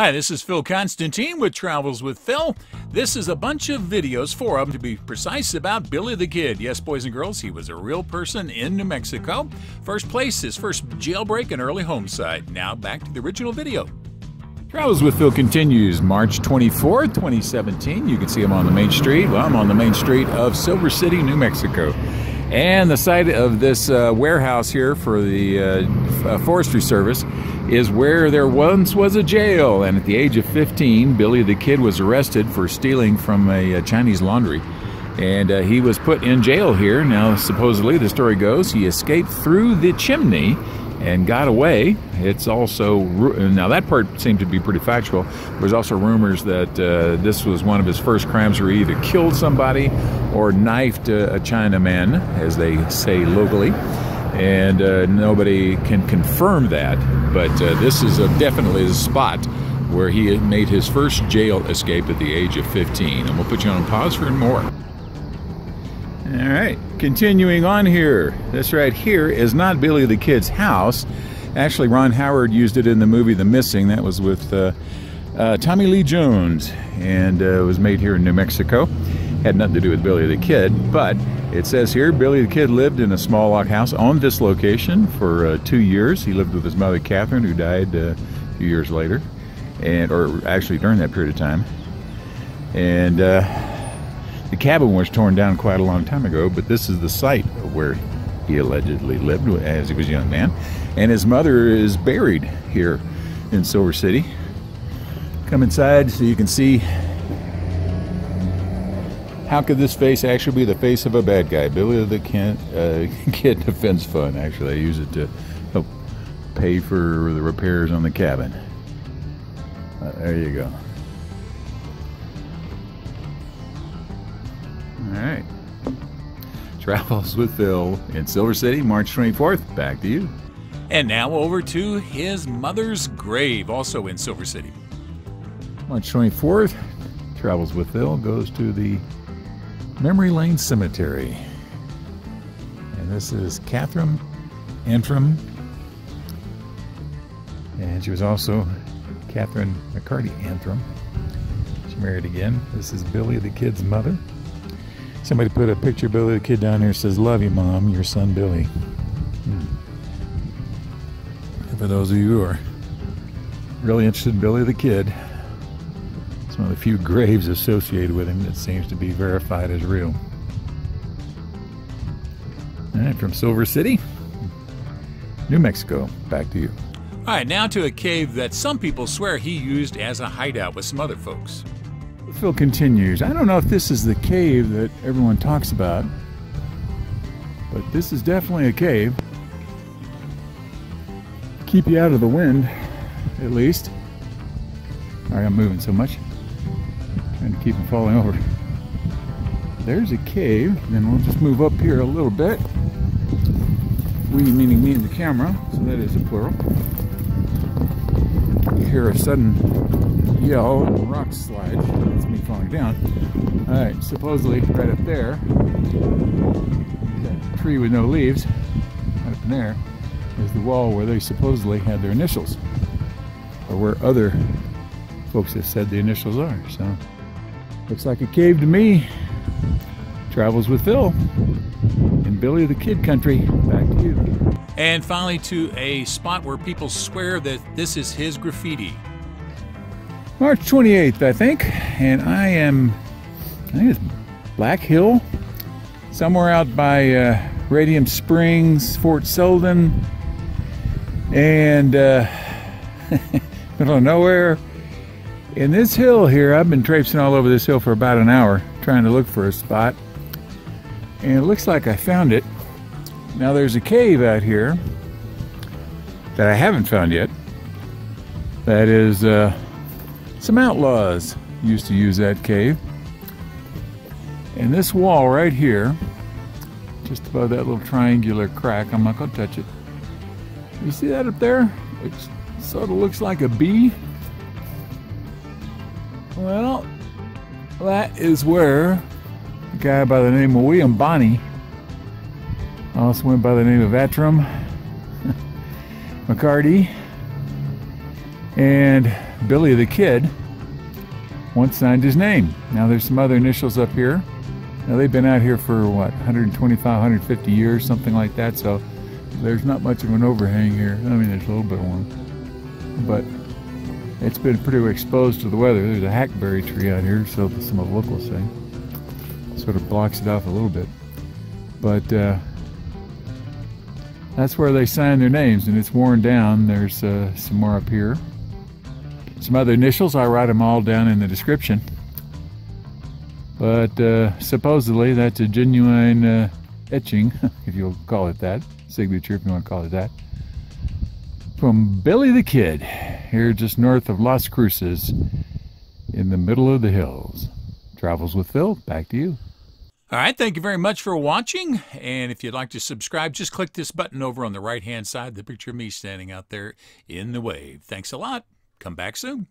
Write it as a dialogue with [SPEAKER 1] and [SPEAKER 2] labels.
[SPEAKER 1] Hi, this is Phil Konstantin with Travels with Phil. This is a bunch of videos, four of them to be precise, about Billy the Kid. Yes, boys and girls, he was a real person in New Mexico. First place, his first jailbreak and early homicide. Now back to the original video. Travels with Phil continues March 24, 2017. You can see him on the main street. Well, I'm on the main street of Silver City, New Mexico. And the site of this uh, warehouse here for the uh, Forestry Service is where there once was a jail. And at the age of 15, Billy the Kid was arrested for stealing from a, a Chinese laundry. And uh, he was put in jail here. Now, supposedly, the story goes, he escaped through the chimney and got away. It's also now that part seemed to be pretty factual. There's also rumors that uh, this was one of his first crimes where he either killed somebody or knifed a, a Chinaman, as they say locally. And uh, nobody can confirm that, but uh, this is a, definitely the spot where he made his first jail escape at the age of 15. And we'll put you on pause for more. All right, continuing on here. This right here is not Billy the Kid's house. Actually, Ron Howard used it in the movie The Missing. That was with uh, uh, Tommy Lee Jones, and uh, was made here in New Mexico. Had nothing to do with Billy the Kid, but it says here Billy the Kid lived in a small log house on this location for uh, two years. He lived with his mother Catherine, who died uh, a few years later, and or actually during that period of time. And uh, the cabin was torn down quite a long time ago, but this is the site where he allegedly lived as he was a young man. And his mother is buried here in Silver City. Come inside so you can see how could this face actually be the face of a bad guy? Billy the Kid, uh, Kid Defense Fund. Actually, I use it to help pay for the repairs on the cabin. Uh, there you go. Right. Travels with Phil in Silver City, March 24th. Back to you. And now over to his mother's grave, also in Silver City. March 24th, Travels with Phil goes to the Memory Lane Cemetery. And this is Catherine Antrim. And she was also Catherine McCarty Antrim. She married again. This is Billy the kid's mother. Somebody put a picture of Billy the Kid down here. Says, "Love you, mom. Your son Billy." Hmm. For those of you who are really interested in Billy the Kid, it's one of the few graves associated with him that seems to be verified as real. All right, from Silver City, New Mexico. Back to you. All right, now to a cave that some people swear he used as a hideout with some other folks. Phil continues. I don't know if this is the cave that everyone talks about, but this is definitely a cave. Keep you out of the wind, at least. I'm moving so much. Trying to keep from falling over. There's a cave, and we'll just move up here a little bit. We meaning me and the camera, so that is a plural. You hear a sudden yell and rock slide. Falling down. Alright, supposedly right up there, that tree with no leaves, right up in there, is the wall where they supposedly had their initials. Or where other folks have said the initials are. So, looks like a cave to me. Travels with Phil in Billy the Kid country. Back to you. And finally, to a spot where people swear that this is his graffiti. March 28th, I think, and I am, I think it's Black Hill, somewhere out by uh, Radium Springs, Fort Selden, and uh, middle of nowhere. In this hill here, I've been traipsing all over this hill for about an hour trying to look for a spot, and it looks like I found it. Now there's a cave out here that I haven't found yet. That is. Uh, some outlaws used to use that cave. And this wall right here, just above that little triangular crack, I'm not going to touch it. You see that up there? It sort of looks like a B. Well, that is where a guy by the name of William Bonney also went by the name of Antrim McCarty and Billy the Kid once signed his name. Now there's some other initials up here. Now they've been out here for what 125, 150 years, something like that. So there's not much of an overhang here. I mean, there's a little bit of one, but it's been pretty exposed to the weather. There's a hackberry tree out here, so some of the locals say. Sort of blocks it off a little bit. But uh, that's where they sign their names, and it's worn down. There's uh, some more up here. Some other initials, I write them all down in the description. But uh, supposedly that's a genuine uh, etching, if you'll call it that, signature if you want to call it that, from Billy the Kid, here just north of Las Cruces, in the middle of the hills. Travels with Phil, back to you. All right, thank you very much for watching. And if you'd like to subscribe, just click this button over on the right hand side, the picture of me standing out there in the wave. Thanks a lot. Come back soon.